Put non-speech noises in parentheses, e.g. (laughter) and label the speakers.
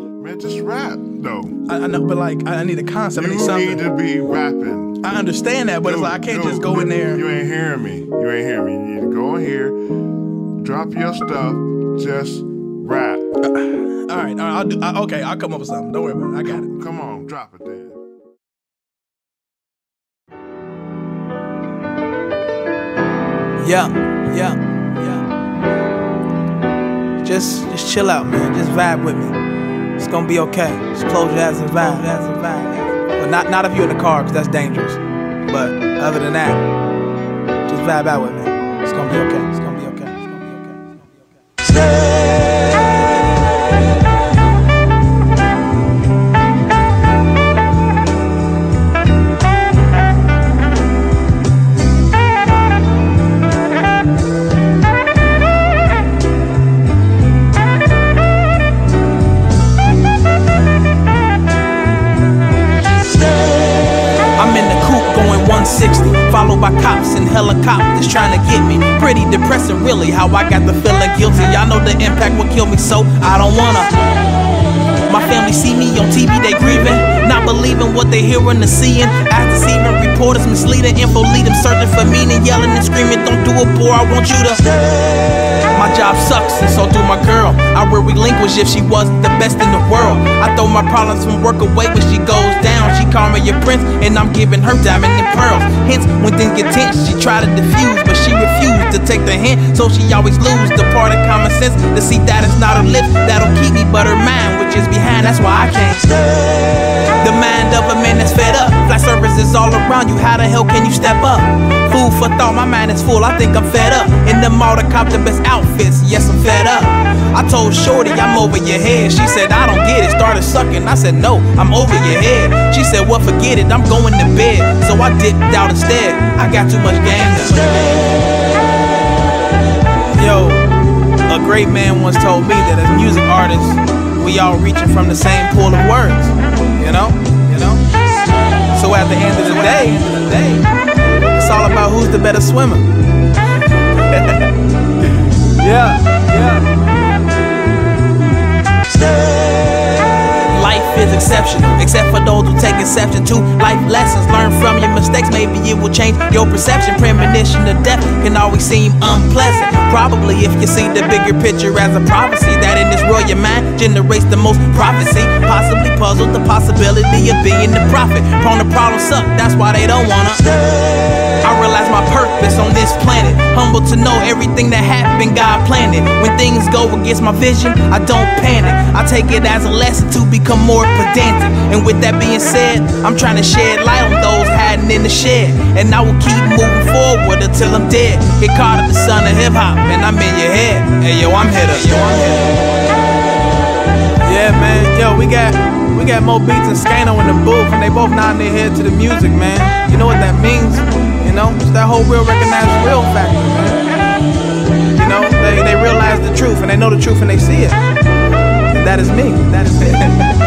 Speaker 1: Man, just rap though.
Speaker 2: I, I know, but like, I I need a concept. I
Speaker 1: You
Speaker 2: need something.
Speaker 1: need to be rapping.
Speaker 2: I understand that, but it's like I can't
Speaker 1: dude,
Speaker 2: just go in there.
Speaker 1: You ain't hearing me. You ain't hearing me. You need to go in here, drop your stuff, just rap.
Speaker 2: Uh, all right, all right. I'll do. I, okay, I'll come up with something. Don't worry about it. I got it.
Speaker 1: Come on, drop it then.
Speaker 2: Yeah, yeah, yeah. Just, just chill out, man. Just vibe with me. It's gonna be okay. Just close your eyes and vibe. But not, not if you're in the car, cause that's dangerous. But other than that, just vibe out with me. It's gonna be okay. It's gonna be okay. It's gonna be okay. It's gonna be okay. Going 160, followed by cops and helicopters trying to get me. Pretty depressing, really, how I got the feeling guilty. Y'all know the impact will kill me, so I don't wanna. My family see me on TV, they grieving, not believing what they hearing and seeing. As deceiving reporters, misleading info, them searching for meaning, yelling and screaming. Don't do it, boy, I want you to. My job sucks, and so do my girl. I will relinquish if she wasn't the best in the world. I throw my problems from work away when she goes down. Call me your prince, and I'm giving her diamond and pearls. Hence, when things get tense, she try to diffuse, but she refused to take the hint, so she always lose the part of common sense to see that it's not a lips that'll keep me, but her mind, which is behind. That's why I can't. stay. The mind of a man that's fed up. Surfaces all around you. How the hell can you step up? Food for thought, my mind is full. I think I'm fed up. In the mall the cop the best outfits. Yes, I'm fed up. I told Shorty I'm over your head. She said I don't get it. Started sucking. I said no, I'm over your head. She said well forget it. I'm going to bed. So I dipped out instead. I got too much game to Yo, a great man once told me that as music artists, we all reaching from the same pool of words. You know? At the end of the day, it's all about who's the better swimmer. (laughs) yeah, yeah. Life is exceptional, except for those who take exception to life lessons. Learn from your mistakes, maybe it will change your perception. Premonition of death can always seem unpleasant. Probably if you see the bigger picture as a prophecy, that in this world your mind generates the most prophecy. Possibly puzzled the possibility of being the prophet. Prone to problem suck, that's why they don't wanna. I realize my to know everything that happened, God planned it. When things go against my vision, I don't panic. I take it as a lesson to become more pedantic. And with that being said, I'm trying to shed light on those hiding in the shed. And I will keep moving forward until I'm dead. Get caught in the sun of hip hop, and I'm in your head. Hey yo, I'm hitter. Yo, I'm hitter. Yeah, man. Yo, we got we got Moe Beats and Skno in the booth, and they both nodding their head to the music, man. You know what that means? You know, it's that whole real recognize real factor, man. The truth, and they know the truth, and they see it. And that is me. That is me. (laughs)